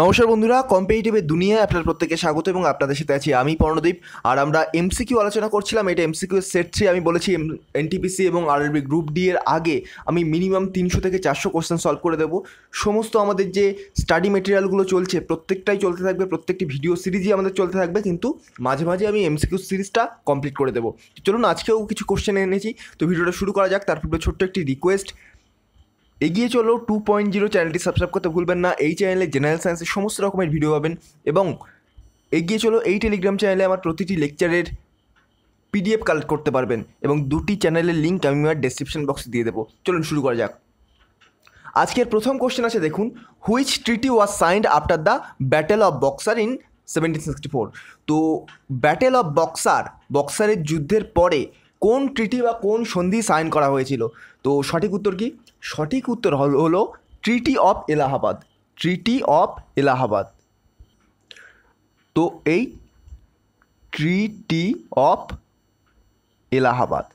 নমস্কার বন্ধুরা কম্পিটিটিভের দুনিয়ায় আপনার প্রত্যেকে স্বাগত এবং আপনাদের সাথে আছি আমি পর্ণদীপ। আর আমরা এমসিকিউ আলোচনা করছিলাম, এটা এমসিকিউ সেট থ্রি আমি বলেছি এনটিপিসি এবং আরবি গ্রুপ ডি এর আগে আমি মিনিমাম তিনশো থেকে চারশো কোশ্চেন সলভ করে দেবো। সমস্ত আমাদের যে স্টাডি মেটেরিয়ালগুলো চলছে, প্রত্যেকটাই চলতে থাকবে, প্রত্যেকটি ভিডিও সিরিজই আমাদের চলতে থাকবে, কিন্তু মাঝে মাঝে আমি এমসিকিউ সিরিজটা কমপ্লিট করে দেবো। চলুন, আজকেও কিছু কোশ্চেন এনেছি। তো ভিডিওটা শুরু করা যাক, তার পূর্বে ছোট্ট একটি রিকোয়েস্ট এগিয়ে চলো টু পয়েন্ট জিরো চ্যানেলটি সাবস্ক্রাইব করতে ভুলবেন না। এই চ্যানেলে জেনারেল সায়েন্সের সমস্ত রকমের ভিডিও পাবেন এবং এগিয়ে চলো এই টেলিগ্রাম চ্যানেলে আমার প্রতিটি লেকচারের পিডিএফ কালেক্ট করতে পারবেন এবং দুটি চ্যানেলের লিঙ্ক আমি আমার ডেসক্রিপশন বক্সে দিয়ে দেবো। চলুন শুরু করা যাক। আজকের প্রথম কোশ্চেন আছে, দেখুন which treaty was signed after the battle of Buxar in seventeen sixty four তো ব্যাটেল অফ বক্সার বক্সারের যুদ্ধের পরে কোন ট্রিটি বা কোন সন্ধি সাইন করা হয়েছিল? তো সঠিক উত্তর কি? সঠিক উত্তর হল, হলো treaty of Allahabad treaty of Allahabad তো এই ট্রিটি অফ এলাহাবাদ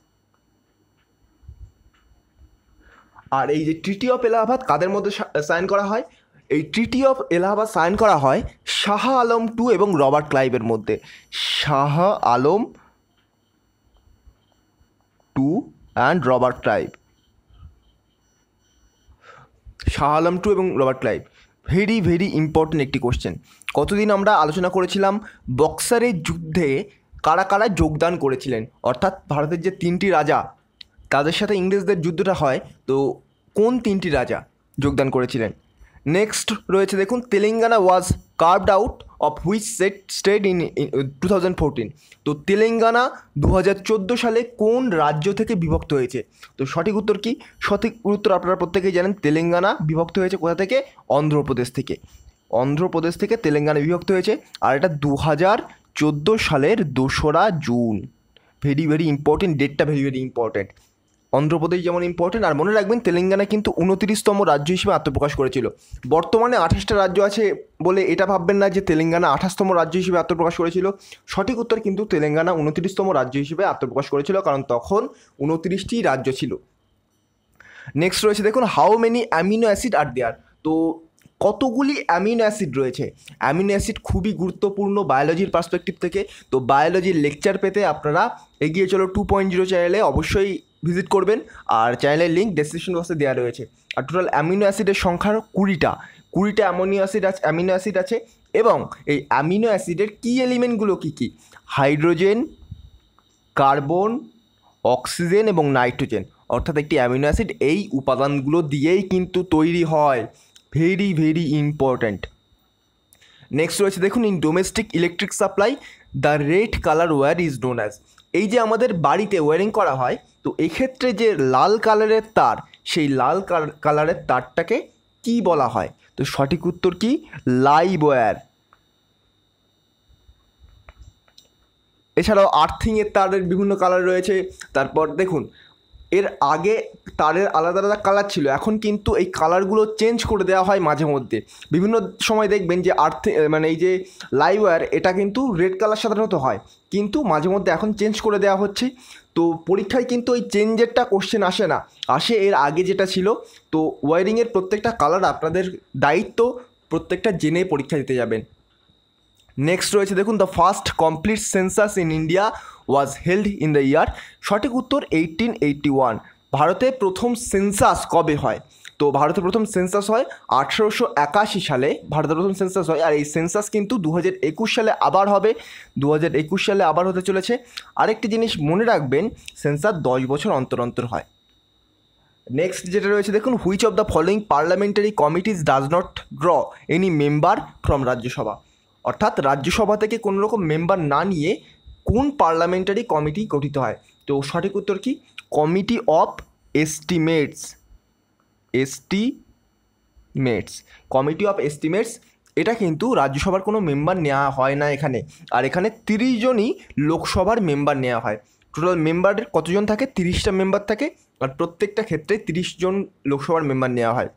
আর এই যে ট্রিটি অফ এলাহাবাদ কাদের মধ্যে সাইন করা হয়? এই ট্রিটি অফ এলাহাবাদ সাইন করা হয় শাহ আলম টু এবং রবার্ট ক্লাইভের মধ্যে। Shah Alam two and Robert Clive Shah Alam two এবং Robert Clive. Very very important একটি কোশ্চেন কতদিন আমরা আলোচনা করেছিলাম, বক্সারের যুদ্ধে কারা কারা যোগদান করেছিলেন? অর্থাৎ ভারতের যে তিনটি রাজা, তাদের সাথে ইংরেজদের যুদ্ধটা হয়, তো কোন তিনটি রাজা যোগদান করেছিলেন? নেক্সট রয়েছে দেখুন, Telangana was carved out of which set state in two thousand fourteen তো তেলেঙ্গানা দু হাজার চোদ্দ সালে কোন রাজ্য থেকে বিভক্ত হয়েছে? তো সঠিক উত্তর কি? সঠিক উত্তর আপনারা প্রত্যেকেই জানেন, তেলেঙ্গানা বিভক্ত হয়েছে কোথা থেকে? অন্ধ্রপ্রদেশ থেকে। অন্ধ্রপ্রদেশ থেকে তেলেঙ্গানা বিভক্ত হয়েছে, আর এটা দু হাজার চোদ্দ সালের দোসরা জুন। ভেরি ভেরি ইম্পর্টেন্ট ডেটটা ভেরি ভেরি ইম্পর্টেন্ট অন্ধ্রপ্রদেশ যেমন ইম্পর্টেন্ট আর মনে রাখবেন তেলেঙ্গানা কিন্তু উনতিরিশতম রাজ্য হিসেবে আত্মপ্রকাশ করেছিল। বর্তমানে আঠাশটা রাজ্য আছে বলে এটা ভাববেন না যে তেলেঙ্গানা আঠাশতম রাজ্য হিসেবে আত্মপ্রকাশ করেছিল। সঠিক উত্তর কিন্তু তেলেঙ্গানা উনতিরিশতম রাজ্য হিসেবে আত্মপ্রকাশ করেছিল, কারণ তখন উনতিরিশটি রাজ্য ছিল। নেক্সট রয়েছে দেখুন how many amino acid are there তো কতগুলি অ্যামিনো অ্যাসিড রয়েছে? অ্যামিনো অ্যাসিড খুবই গুরুত্বপূর্ণ বায়োলজির পার্সপেক্টিভ থেকে। তো বায়োলজির লেকচার পেতে আপনারা এগিয়ে চলো টু পয়েন্ট জিরো চ্যানেলে অবশ্যই ভিজিট করবেন আর চ্যানেলের লিঙ্ক ডেসক্রিপশন বক্সে দেওয়া রয়েছে। আর টোটাল অ্যামিনো অ্যাসিডের সংখ্যা কুড়িটা। কুড়িটা অ্যামোনিও অ্যাসিড আছে অ্যামিনো অ্যাসিড আছে এবং এই অ্যামিনো অ্যাসিডের কী এলিমেন্টগুলো কী কী? হাইড্রোজেন কার্বন অক্সিজেন এবং নাইট্রোজেন অর্থাৎ একটি অ্যামিনো অ্যাসিড এই উপাদানগুলো দিয়েই কিন্তু তৈরি হয়। ভেরি ভেরি ইম্পর্ট্যান্ট নেক্সট রয়েছে দেখুন in domestic electric supply the red colour wire is known as এই যে আমাদের বাড়িতে ওয়ারিং করা হয় তো এক্ষেত্রে যে লাল কালারের তার, সেই লাল কালারের তারটাকে কি বলা হয়? তো সঠিক উত্তর কি? লাইভ এছাড়াও আর্থিংয়ের তারের বিভিন্ন কালার রয়েছে। তারপর দেখুন, এর আগে তারের আলাদা আলাদা কালার ছিল। এখন কিন্তু এই কালারগুলো চেঞ্জ করে দেওয়া হয় মাঝে মধ্যে। বিভিন্ন সময় দেখবেন যে আর্থ মানে এই যে লাইওয়ার এটা কিন্তু রেড কালার সাধারণত হয়। কিন্তু মাঝে মধ্যে এখন চেঞ্জ করে দেওয়া হচ্ছে। তো পরীক্ষায় কিন্তু ওই চেঞ্জেরটা কোশ্চেন আসে না। আসে এর আগে যেটা ছিল, তো ওয়ারিংয়ের প্রত্যেকটা কালার আপনাদের দায়িত্ব প্রত্যেকটা জেনে পরীক্ষা দিতে যাবেন। নেক্সট রয়েছে দেখুন the first complete census in India was held in the year সঠিক উত্তর এইটিন এইটটি ওয়ান ভারতে প্রথম সেন্সাস কবে হয়? তো ভারতে প্রথম সেন্সাস হয় আঠেরোশো একাশি সালে। ভারতের প্রথম সেন্সাস হয়, আর এই সেন্সাস কিন্তু দু হাজার একুশ সালে আবার হবে। দু হাজার একুশ সালে আবার হতে চলেছে। আরেকটি জিনিস মনে রাখবেন সেন্সাস দশ বছর অন্তর অন্তর হয়। নেক্সট যেটা রয়েছে, দেখুন which of the following parliamentary committees does not draw any member from Rajya Sabha? অর্থাৎ রাজ্যসভা থেকে কোনো রকম মেম্বার না নিয়ে কোন পার্লামেন্টারি কমিটি গঠিত হয়? তো সঠিক উত্তর কি? Committee of estimates estimates, committee of estimates, এটা কিন্তু রাজ্যসভার কোনো মেম্বার নেওয়া হয় না এখানে। আর এখানে তিরিশ জনই লোকসভার মেম্বার নেওয়া হয়। টোটাল মেম্বারের কতজন থাকে? তিরিশটা মেম্বার থাকে। আর প্রত্যেকটা ক্ষেত্রে তিরিশ জন লোকসভার মেম্বার নেওয়া হয়।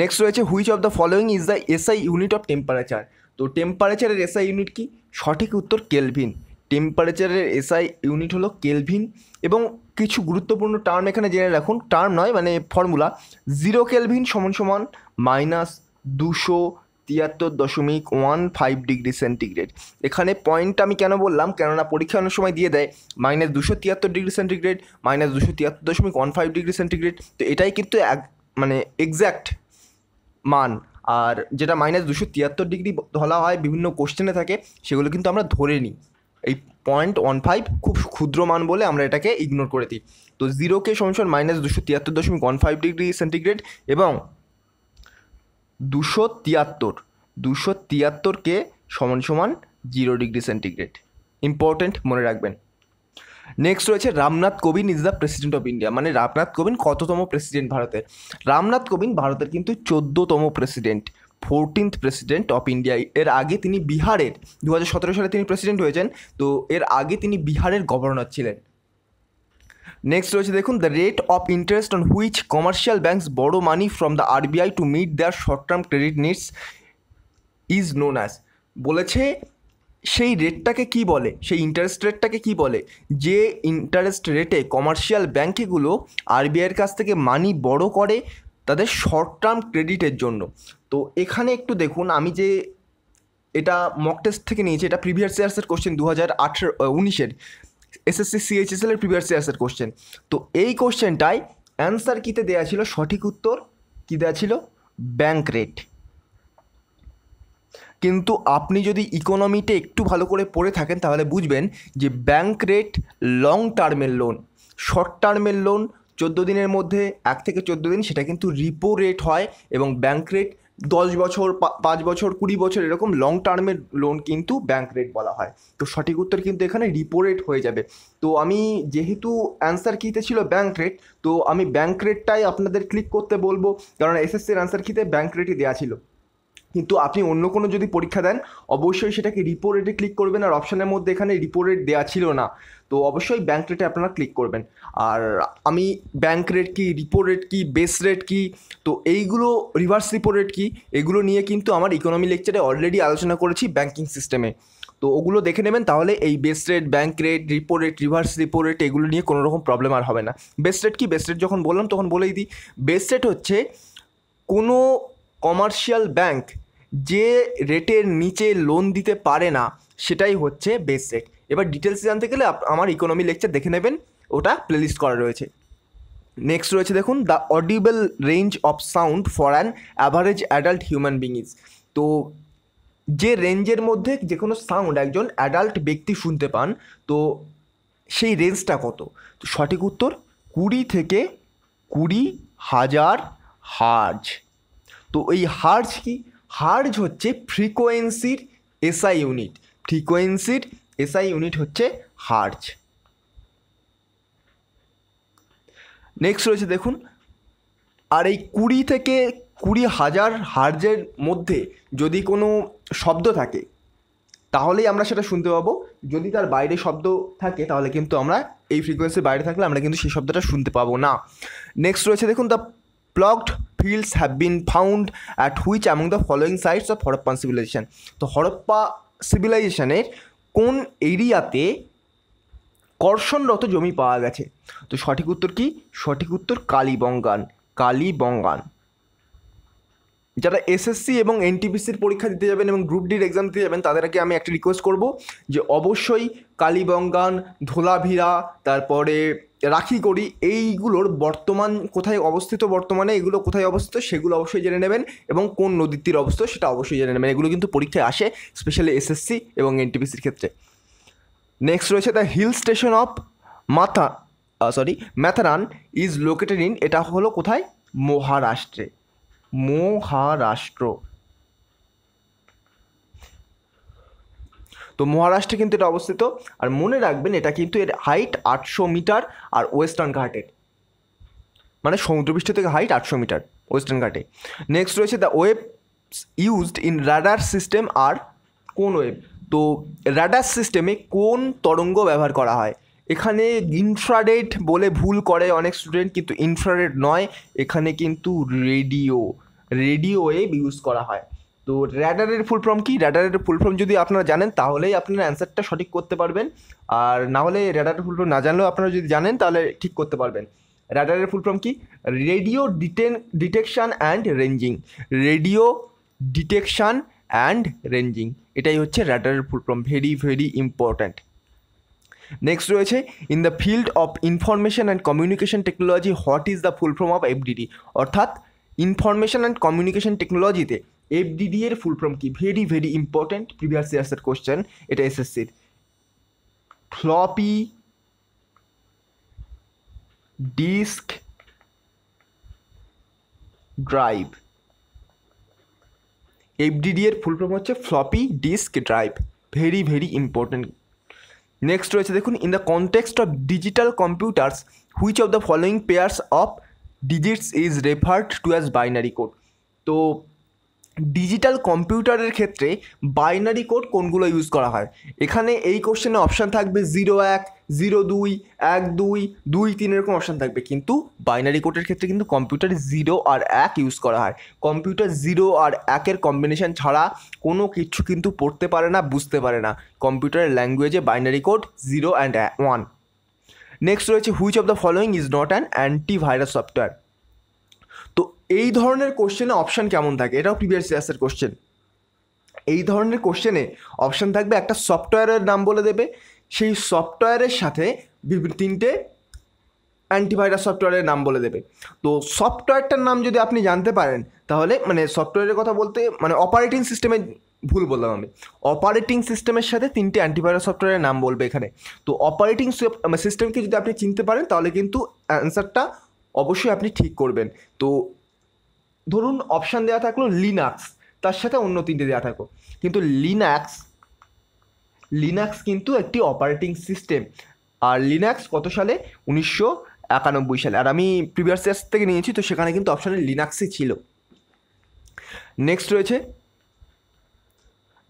নেক্সট রয়েছে which of the following is the SI unit of temperature তো টেম্পারেচারের এসআই ইউনিট কি? সঠিক উত্তর কেলভিন। টেম্পারেচারের এসআই ইউনিট হলো কেলভিন এবং কিছু গুরুত্বপূর্ণ টার্ম এখানে জেনে রাখুন। টার্ম নয় মানে ফর্মুলা জিরো কেলভিন সমান সমান মাইনাস দুশো তিয়াত্তর দশমিক ওয়ান ফাইভ ডিগ্রি সেন্টিগ্রেড এখানে পয়েন্ট আমি কেন বললাম? কেননা পরীক্ষা অনেক সময় দিয়ে দেয় মাইনাস দুশো তিয়াত্তর ডিগ্রি সেন্টিগ্রেড মাইনাস দুশো তিয়াত্তর দশমিক ওয়ান ফাইভ ডিগ্রি সেন্টিগ্রেড তো এটাই কিন্তু এক মানে এক্স্যাক্ট মান। আর যেটা মাইনাস দুশো তিয়াত্তর ডিগ্রি ধরা হয়, বিভিন্ন কোশ্চেনে থাকে, সেগুলো কিন্তু আমরা ধরে নিই। এই পয়েন্ট ওয়ান ফাইভ খুব ক্ষুদ্র মান বলে আমরা এটাকে ইগনোর করে দিই। তো জিরোকে সমান মাইনাস দুশো তিয়াত্তর দশমিক ওয়ান ফাইভ ডিগ্রি সেন্টিগ্রেড এবং দুশো তিয়াত্তর, দুশো তিয়াত্তরকে সমান সমান জিরো ডিগ্রি সেন্টিগ্রেড ইম্পর্টেন্ট মনে রাখবেন। নেক্সট রয়েছে Ramnath Kovind is the president of India মানে রামনাথ কোবিন্দ কততম প্রেসিডেন্ট ভারতের? রামনাথ কোবিন্দ ভারতের কিন্তু চোদ্দোতম president fourteenth president of India এর আগে তিনি বিহারের দু হাজার সতেরো সালে তিনি প্রেসিডেন্ট হয়েছেন, তো এর আগে তিনি বিহারের গভর্নর ছিলেন। নেক্সট রয়েছে দেখুন the rate of interest on which commercial banks borrow money from the RBI to meet their short term credit needs is known as বলেছে, সেই রেটটাকে কি বলে? সেই ইন্টারেস্ট রেটটাকে কি বলে? যে ইন্টারেস্ট রেটে কমার্শিয়াল ব্যাঙ্কগুলো আরবিআইয়ের কাছ থেকে মানি বড় করে, তাদের শর্ট টার্ম ক্রেডিটের জন্য। তো এখানে একটু দেখুন, আমি যে এটা মক টেস্ট থেকে নিয়েছি, এটা প্রিভিয়াস ইয়ার্সের কোশ্চেন দু হাজার আঠেরো উনিশের। এসএসসি সিএইচএসএল এর প্রিভিয়াস ইয়ার্সের কোশ্চেন তো এই কোশ্চেনটায় অ্যান্সার কীতে দেওয়া ছিল? সঠিক উত্তর কী দেওয়া ছিল? ব্যাঙ্ক রেট কিন্তু আপনি যদি ইকোনমিতে একটু ভালো করে পড়ে থাকেন, তাহলে বুঝবেন যে ব্যাঙ্ক রেট লং টার্মের লোন শর্ট টার্মের লোন চোদ্দ দিনের মধ্যে, এক থেকে চোদ্দ দিন, সেটা কিন্তু রিপো রেট হয় এবং ব্যাঙ্ক রেট দশ বছর পাঁচ বছর, কুড়ি বছর এরকম লং টার্মের লোন কিন্তু ব্যাঙ্ক রেট বলা হয়। তো সঠিক উত্তর কিন্তু এখানে রিপো রেট হয়ে যাবে। তো আমি যেহেতু অ্যান্সার কিতে ছিল ব্যাঙ্ক রেট তো আমি ব্যাঙ্ক রেটটাই আপনাদের ক্লিক করতে বলব। কারণ এসএসসির অ্যান্সার কিতে ব্যাঙ্ক রেটই দেওয়া ছিল। কিন্তু আপনি অন্য কোনো যদি পরীক্ষা দেন, অবশ্যই সেটাকে রিপো রেটে ক্লিক করবেন আর অপশানের মধ্যে এখানে রিপো রেট দেওয়া ছিল না। তো অবশ্যই ব্যাঙ্ক রেটে আপনারা ক্লিক করবেন। আর আমি ব্যাঙ্ক রেট কি রিপো রেট কি বেস রেট কি, তো এইগুলো রিভার্স রিপো রেট কি, এগুলো নিয়ে কিন্তু আমার ইকোনমি লেকচারে অলরেডি আলোচনা করেছি ব্যাঙ্কিং সিস্টেমে তো ওগুলো দেখে নেবেন, তাহলে এই base rate bank rate repo rate reverse repo rate এগুলো নিয়ে কোনো রকম প্রবলেম আর হবে না। বেস রেট কি? বেস রেট যখন বললাম, তখন বলেই দিই। বেস রেট হচ্ছে কোনো কমার্শিয়াল ব্যাঙ্ক যে রেটের নিচে লোন দিতে পারে না, সেটাই হচ্ছে বেস রেট এবার ডিটেলস জানতে গেলে আমার ইকোনমি লেকচার দেখে নেবেন, ওটা প্লেলিস্ট করা রয়েছে। নেক্সট রয়েছে দেখুন the audible range of sound for an average adult human beings তো যে রেঞ্জের মধ্যে যে কোনো সাউন্ড একজন অ্যাডাল্ট ব্যক্তি শুনতে পান, তো সেই রেঞ্জটা কত? তো সঠিক উত্তর, কুড়ি থেকে কুড়ি হাজার হার্জ। তো এই হার্জ কি? হার্জ হচ্ছে ফ্রিকোয়েন্সির এসআই ইউনিট। ফ্রিকোয়েন্সির এসআই ইউনিট হচ্ছে হার্জ। নেক্সট রয়েছে দেখুন, আর এই কুড়ি থেকে কুড়ি হাজার হার্জের মধ্যে যদি কোনো শব্দ থাকে, তাহলেই আমরা সেটা শুনতে পাবো। যদি তার বাইরে শব্দ থাকে, তাহলে কিন্তু আমরা এই ফ্রিকোয়েন্সির বাইরে থাকলে আমরা কিন্তু সেই শব্দটা শুনতে পাবো না। নেক্সট রয়েছে দেখুন the plugged fields have been found at which among the following sites of Harappan civilisation তো হরপ্পা সিভিলাইজেশনের কোন এরিয়াতে কর্ষণরত জমি পাওয়া গেছে? তো সঠিক উত্তর কি? সঠিক উত্তর কালীবঙ্গান কালীবঙ্গান। যারা এসএসসি এবং এনটিপিসির পরীক্ষা দিতে যাবেন এবং গ্রুপ ডির এক্সাম দিতে যাবেন, তাদেরকে আমি একটা রিকোয়েস্ট করব যে অবশ্যই কালীবঙ্গান, ধোলাভিরা, তারপরে রাখিগড়ি এইগুলোর বর্তমান কোথায় অবস্থিত বর্তমানে, এগুলো কোথায় অবস্থিত সেগুলো অবশ্যই জেনে নেবেন এবং কোন নদীর তীর অবস্থিত সেটা অবশ্যই জেনে নেবেন। এগুলো কিন্তু পরীক্ষায় আসে স্পেশালি এসএসসি এবং এনটিপিসির ক্ষেত্রে। নেক্সট রয়েছে দ্য হিল স্টেশন অফ মাথা sorry Matheran is located in এটা হলো কোথায়? মহারাষ্ট্রে। মহারাষ্ট্র। তো মহারাষ্ট্রে কিন্তু এটা অবস্থিত। আর মনে রাখবেন, এটা কিন্তু এর হাইট আটশো মিটার আর ওয়েস্টার্ন ঘাটের মানে সমুদ্রপৃষ্ঠ থেকে হাইট আটশো মিটার ওয়েস্টার্ন ঘাটে। নেক্সট রয়েছে the wave used in radar system আর কোন ওয়েব তো রাডার সিস্টেমে কোন তরঙ্গ ব্যবহার করা হয়? এখানে ইনফ্রারেড বলে ভুল করে অনেক স্টুডেন্ট কিন্তু ইনফ্রারেড নয়, এখানে কিন্তু রেডিও রেডিও ওয়েভ ইউজ করা হয়। তো র্যাডারের ফুল ফর্ম কি? র্যাডারের ফুল ফর্ম যদি আপনারা জানেন, তাহলেই আপনারা অ্যান্সারটা সঠিক করতে পারবেন। আর না হলে র্যাডারের ফুল ফর্ম না জানলেও আপনারা যদি জানেন, তাহলে ঠিক করতে পারবেন। র্যাডারের ফুল ফর্ম কি? Radio detain detection and ranging radio detection and ranging এটাই হচ্ছে র্যাডারের full form very very important next রয়েছে in the field of information and communication technology what is the full form of FDD অর্থাৎ information and communication টেকনোলজিতে FDD এর full form কি? Very very important previous ইয়ার্সের question এটা এসএসসির floppy disk drive FDD এর full form হচ্ছে floppy disk drive very very important next রয়েছে দেখুন in the context of digital computers which of the following pairs of digits is referred to as binary code তো digital কম্পিউটারের ক্ষেত্রে binary code কোনগুলো use করা হয়? এখানে এই কোশ্চেনে অপশান থাকবে জিরো এক জিরো দুই, এক দুই দুই তিন এরকম অপশান থাকবে। কিন্তু বাইনারি কোডের ক্ষেত্রে কিন্তু কম্পিউটারে জিরো আর এক ইউজ করা হয়। কম্পিউটার জিরো আর একের কম্বিনেশন ছাড়া কোনো কিছু কিন্তু পড়তে পারে না, বুঝতে পারে না। কম্পিউটারের ল্যাঙ্গুয়েজে binary code zero and one next রয়েছে which of the following is not an antivirus software এই ধরনের কোশ্চেনে অপশান কেমন থাকে? এটাও প্রিভিয়াস ইয়ার্সের কোশ্চেন এই ধরনের কোশ্চেনে অপশান থাকবে একটা সফটওয়্যারের নাম বলে দেবে। সেই সফটওয়্যারের সাথে তিনটে অ্যান্টিভাইরাস সফটওয়্যারের নাম বলে দেবে। তো সফটওয়্যারটার নাম যদি আপনি জানতে পারেন, তাহলে মানে সফটওয়্যারের কথা বলতে মানে অপারেটিং সিস্টেমে ভুল বললাম আমি। অপারেটিং সিস্টেমের সাথে তিনটে অ্যান্টিভাইরাস সফটওয়্যারের নাম বলবে এখানে। তো অপারেটিং সিস্টেমকে যদি আপনি চিনতে পারেন, তাহলে কিন্তু অ্যান্সারটা অবশ্যই আপনি ঠিক করবেন। তো ধরুন অপশান দেওয়া থাকল লিনাক্স তার সাথে অন্য তিনটে দেওয়া থাকো। কিন্তু লিনাক্স লিনাক্স কিন্তু একটি অপারেটিং সিস্টেম আর লিনাক্স কত সালে? উনিশশো একানব্বই সালে। আর আমি প্রিভিয়াস ইয়ার্স থেকে নিয়েছি, তো সেখানে কিন্তু অপশানে লিনাক্সই ছিল। নেক্সট রয়েছে।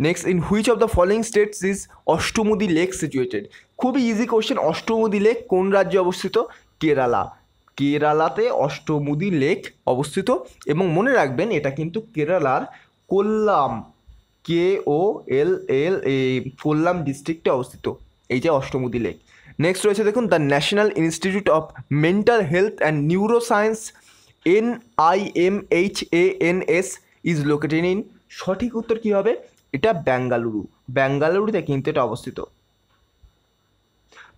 Next in which of the following states is Ashtamudi lake situated খুবই ইজি কোশ্চেন অষ্টমুদি লেক কোন রাজ্যে অবস্থিত? কেরালা কেরালাতে অষ্টমুদি লেক অবস্থিত এবং মনে রাখবেন এটা কিন্তু কেরালার কোল্লাম, কে ও এল এল এ, কোল্লাম ডিস্ট্রিক্টে অবস্থিত, এই যে অষ্টমুদি লেক। নেক্সট রয়েছে দেখুন the national institute of mental health and neuro science N I M H A N S is located in সঠিক উত্তর কী হবে? এটা বেঙ্গালুরু বেঙ্গালুরুতে কিন্তু এটা অবস্থিত।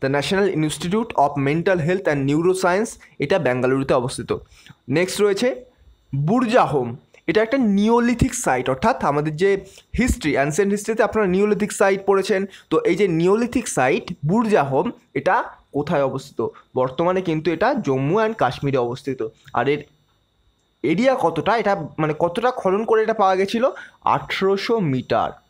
The national institute of mental health and neuro science এটা বেঙ্গালুরুতে অবস্থিত। নেক্সট রয়েছে বুর্জাহোম এটা একটা নিওলিথিক সাইট অর্থাৎ আমাদের যে হিস্ট্রি অ্যানসেন্ট হিস্ট্রিতে আপনারা নিওলিথিক সাইট পড়েছেন। তো এই যে নিওলিথিক সাইট বুর্জাহোম এটা কোথায় অবস্থিত? বর্তমানে কিন্তু এটা জম্মু অ্যান্ড কাশ্মীরে অবস্থিত। আর এর এরিয়া কতটা? এটা মানে কতটা খনন করে এটা পাওয়া গেছিল? আঠেরোশো মিটার।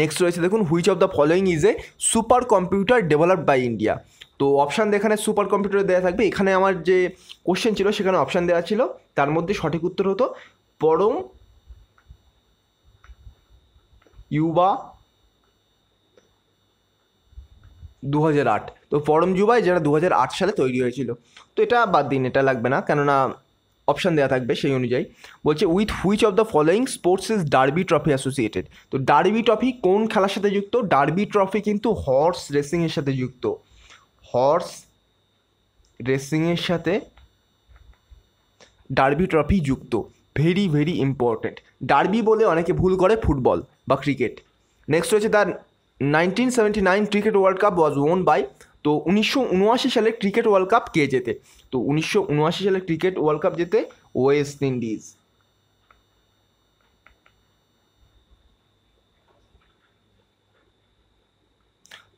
নেক্সট রয়েছে দেখুন which of the following is a super computer developed by India তো অপশান এখানে সুপার কম্পিউটার দেওয়া থাকবে। এখানে আমার যে কোশ্চেন ছিল, সেখানে অপশান দেওয়া ছিল। তার মধ্যে সঠিক উত্তর হতো, পরম ইউবা দু হাজার আট। তো পরম যুবাই যেটা দু হাজার আট সালে তৈরি হয়েছিল। তো এটা বাদ দিন, এটা লাগবে না। কেননা অপশান দেওয়া থাকবে সেই অনুযায়ী। বলছে with which of the following sports is derby trophy associated তো ডার্বি ট্রফি কোন খেলার সাথে যুক্ত? ডার্বি ট্রফি কিন্তু হর্স রেসিংয়ের সাথে যুক্ত। হর্স রেসিংয়ের সাথে ডার্বি ট্রফি যুক্ত। ভেরি ভেরি ইম্পর্ট্যান্ট ডার্বি বলে অনেকে ভুল করে, ফুটবল বা ক্রিকেট। নেক্সট রয়েছে তার nineteen seventy nine cricket world cup was won by তো উনিশশো উনআশি সালে ক্রিকেট ওয়ার্ল্ড কাপ কে জেতে? তো উনিশশো উনআশি সালে ক্রিকেট ওয়ার্ল্ড কাপ জেতে ওয়েস্ট ইন্ডিজ।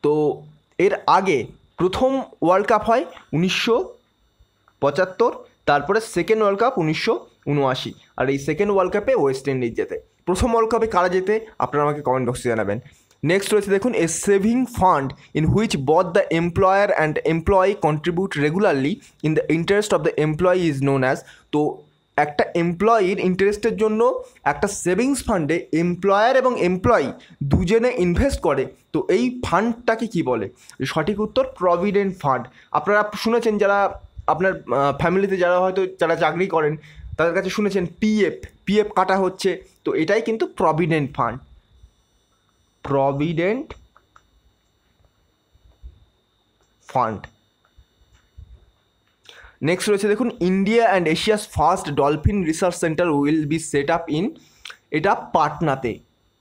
তো এর আগে প্রথম ওয়ার্ল্ড কাপ হয় উনিশশো পঁচাত্তর, তারপরে সেকেন্ড ওয়ার্ল্ড কাপ উনিশশো উনআশি, আর এই সেকেন্ড ওয়ার্ল্ড কাপে ওয়েস্ট ইন্ডিজ জেতে। প্রথম ওয়ার্ল্ড কাপে কারা যেতে আপনারা আমাকে কমেন্ট বক্সে জানাবেন। নেক্সট রয়েছে দেখুন a saving fund in which both the employer and employee contribute regularly in the interest of the employee is known as তো একটা এমপ্লয়ির ইন্টারেস্টের জন্য একটা সেভিংস ফান্ডে এমপ্লয়ার এবং এমপ্লয়ি দুজনে ইনভেস্ট করে। তো এই ফান্ডটাকে কি বলে? সঠিক উত্তর প্রভিডেন্ট ফান্ড আপনারা শুনেছেন যারা আপনার ফ্যামিলিতে যারা হয়তো যারা চাকরি করেন, তাদের কাছে শুনেছেন পিএফ পিএফ কাটা হচ্ছে। তো এটাই কিন্তু provident fund provident fund next রয়েছে দেখুন India and Asia's first dolphin research centre will be set up in এটা পাটনাতে।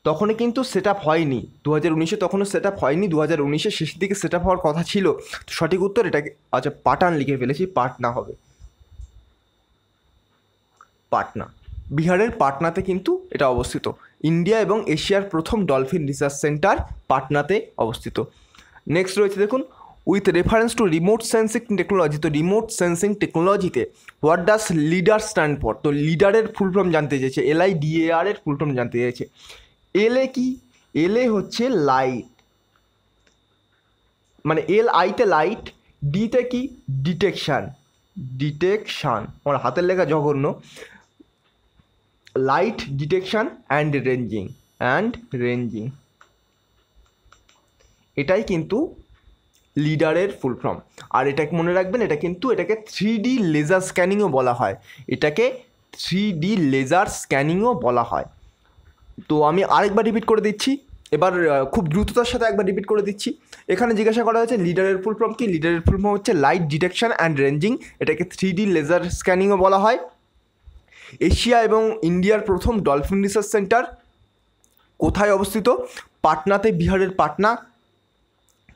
তখনই কিন্তু সেট আপ হয়নি। দু হাজার উনিশে তখনও সেট আপ হয়নি। দু হাজার উনিশের শেষের দিকে সেট আপ হওয়ার কথা ছিল। সঠিক উত্তর এটাকে আচ্ছা পাটান লিখে ফেলেছি, পাটনা হবে। পাটনা। বিহারের পাটনাতে কিন্তু এটা অবস্থিত। ইন্ডিয়া এবং এশিয়ার প্রথম ডলফিন রিসার্চ সেন্টার পাটনাতে অবস্থিত। নেক্সট রয়েছে দেখুন with reference to remote sensing technology তো রিমোট সেন্সিং টেকনোলজিতে what does LIDAR stand for তো লিডারের ফুল ফর্ম জানতে চেয়েছে এল আই ডিএআর এর ফুল ফর্ম জানতে চেয়েছে এল এ কি? এল এ হচ্ছে লাইট মানে এল আইতে লাইট ডিতে কি? ডিটেকশান ডিটেকশান আমার হাতের লেখা জঘন্য। Light detection and ranging and ranging এটাই কিন্তু লিডারের ফুল ফর্ম আর এটাকে মনে রাখবেন? এটা কিন্তু এটাকে থ্রি ডি লেজার স্ক্যানিংও বলা হয়। এটাকে থ্রি ডি লেজার স্ক্যানিংও বলা হয়। তো আমি আরেকবার রিপিট করে দিচ্ছি। এবার খুব দ্রুততার সাথে একবার রিপিট করে দিচ্ছি। এখানে জিজ্ঞাসা করা হয়েছে, লিডারের ফুল ফর্ম কি? লিডারের ফুল ফর্ম হচ্ছে লাইট ডিটেকশন অ্যান্ড রেঞ্জিং এটাকে থ্রি ডি লেজার স্ক্যানিংও বলা হয়। এশিয়া এবং ইন্ডিয়ার প্রথম ডলফিন রিসার্চ সেন্টার কোথায় অবস্থিত? পাটনাতে, বিহারের পাটনা।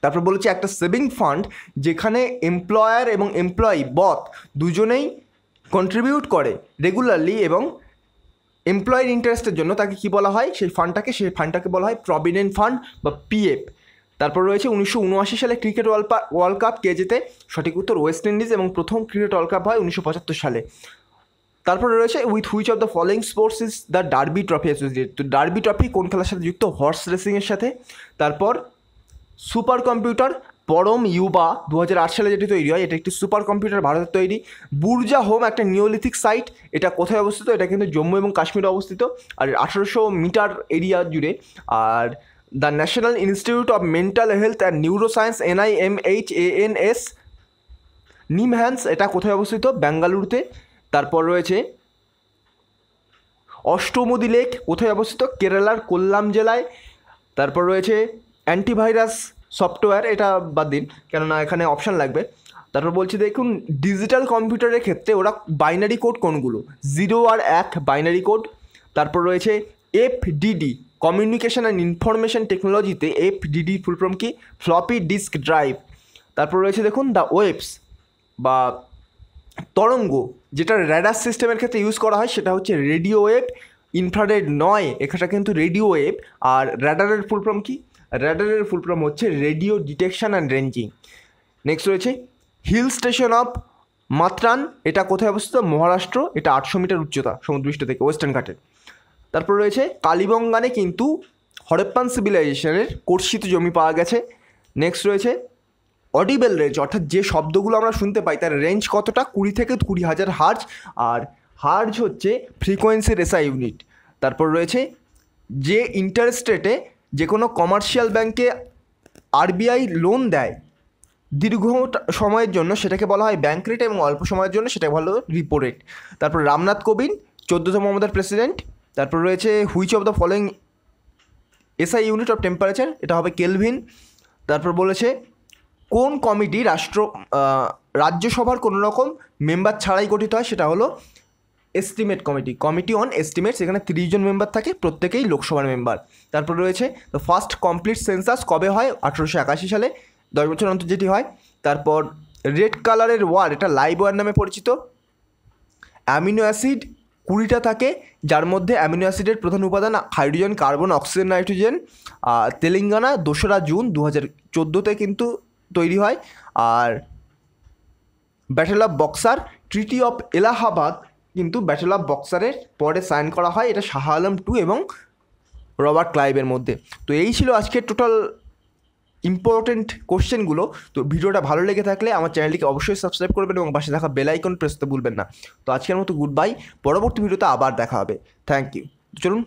তারপর বলেছে একটা সেভিং ফান্ড যেখানে এমপ্লয়ার এবং এমপ্লয়ি বথ দুজনেই কন্ট্রিবিউট করে রেগুলারলি এবং এমপ্লয়ের ইন্টারেস্টের জন্য তাকে কি বলা হয়? সেই ফান্ডটাকে সেই ফান্ডটাকে বলা হয় প্রভিডেন্ট ফান্ড বা পিএফ। তারপর রয়েছে উনিশশো উনআশি সালে ক্রিকেট ওয়ার্ল্ড কাপ কে যেতে সঠিক উত্তর ওয়েস্ট ইন্ডিজ এবং প্রথম ক্রিকেট ওয়ার্ল্ড কাপ হয় উনিশশো পঁচাত্তর সালে। তারপরে রয়েছে with which of the following sports is the derby trophy associate তো ডার্বি ট্রফি কোন খেলার সাথে যুক্ত? হর্স রেসিংয়ের সাথে। তারপর সুপার কম্পিউটার পরম ইউবা দু হাজার আট সালে যেটি তৈরি হয়, এটা একটি সুপার কম্পিউটার ভারতের তৈরি। বুর্জা হোম একটা নিওলিথিক সাইট এটা কোথায় অবস্থিত? এটা কিন্তু জম্মু এবং কাশ্মীরে অবস্থিত। আর আঠারোশো মিটার এরিয়া জুড়ে। আর the national institute of mental health and neuro science NIMH ANS NIMHANS এটা কোথায় অবস্থিত? বেঙ্গালুরুতে তারপর রয়েছে অষ্টমদি লেক, কোথায় অবস্থিত? কেরালার কোল্লাম জেলায়। তারপর রয়েছে অ্যান্টিভাইরাস সফটওয়্যার, এটা বাদ দিন, কেননা এখানে অপশান লাগবে। তারপর বলছি, দেখুন ডিজিটাল কম্পিউটারের ক্ষেত্রে ওরা বাইনারি কোড কোনগুলো? জিরো আর এক বাইনারি কোড তারপর রয়েছে এফডিডি কমিউনিকেশন অ্যান্ড ইনফরমেশন টেকনোলজিতে এফডিডি ফুল ফর্ম কি? ফ্লপি ডিস্ক ড্রাইভ তারপর রয়েছে, দেখুন দ্য ওয়েবস বা তরঙ্গ, যেটা র্যাডার সিস্টেমের ক্ষেত্রে ইউজ করা হয়, সেটা হচ্ছে রেডিও ওয়েভ ইনফ্রারেড নয় এখানটা কিন্তু রেডিও ওয়েভ আর র্যাডারের ফুল ফর্ম কি? র্যাডারের ফুল ফর্ম হচ্ছে radio detection and ranging next রয়েছে হিল স্টেশন অফ মাত্রান এটা কোথায় অবস্থিত? মহারাষ্ট্র, এটা আটশো মিটার উচ্চতা, সমুদ্রপৃষ্ঠ থেকে ওয়েস্টার্ন ঘাটের তারপর রয়েছে, কালীবঙ্গানে কিন্তু হরপ্পান সিভিলাইজেশনের কর্ষিত জমি পাওয়া গেছে। নেক্সট রয়েছে অডিবেল রেঞ্জ অর্থাৎ যে শব্দগুলো আমরা শুনতে পাই, তার রেঞ্জ কতটা? কুড়ি থেকে কুড়ি হাজার হার্জ আর হার্জ হচ্ছে ফ্রিকোয়েন্সি রেসা ইউনিট তারপর রয়েছে যে ইন্টারেস্ট রেটে যে কোনো কমার্শিয়াল ব্যাংকে আরবিআই লোন দেয়, দীর্ঘ সময়ের জন্য সেটাকে বলা হয় ব্যাংক রেট এবং অল্প সময়ের জন্য সেটাকে বলা হয় রিপো রেট তারপর রামনাথ কোবিন্দ, চোদ্দোতম আমাদের প্রেসিডেন্ট তারপর রয়েছে which of the following SI unit of temperature এটা হবে কেলভিন তারপর বলেছে কোন কমিটি রাষ্ট্র রাজ্যসভার কোনো রকম মেম্বার ছাড়াই গঠিত হয় সেটা হলো estimate committee committee on estimate সেখানে তিরিশ জন মেম্বার থাকে, প্রত্যেকেই লোকসভার মেম্বার তারপর রয়েছে দ্য ফার্স্ট কমপ্লিট সেন্সাস কবে হয়? আঠেরোশো একাশি সালে, দশ বছর অন্তর যেটি হয়। তারপর রেড কালারের ওয়ার এটা লাইভ ওয়ার নামে পরিচিত। অ্যামিনো অ্যাসিড কুড়িটা থাকে, যার মধ্যে অ্যামিনো অ্যাসিডের প্রধান উপাদান hydrogen carbon oxygen nitrogen Telangana, দোসরা জুন দু হাজার চোদ্দোতে কিন্তু তৈরি হয়। আর battle of Buxar treaty of Allahabad কিন্তু ব্যাটেল অফ বক্সারের পরে সাইন করা হয়। এটা শাহ আলম টু এবং রবার্ট ক্লাইভের মধ্যে। তো এই ছিল আজকের টোটাল ইম্পর্টেন্ট কোশ্চেনগুলো তো ভিডিওটা ভালো লেগে থাকলে আমার চ্যানেলটিকে অবশ্যই সাবস্ক্রাইব করবেন এবং পাশে থাকা বেল আইকন প্রেস করতে ভুলবেন না। তো আজকের মতো গুড বাই পরবর্তী ভিডিওতে আবার দেখা হবে। থ্যাংক ইউ চলুন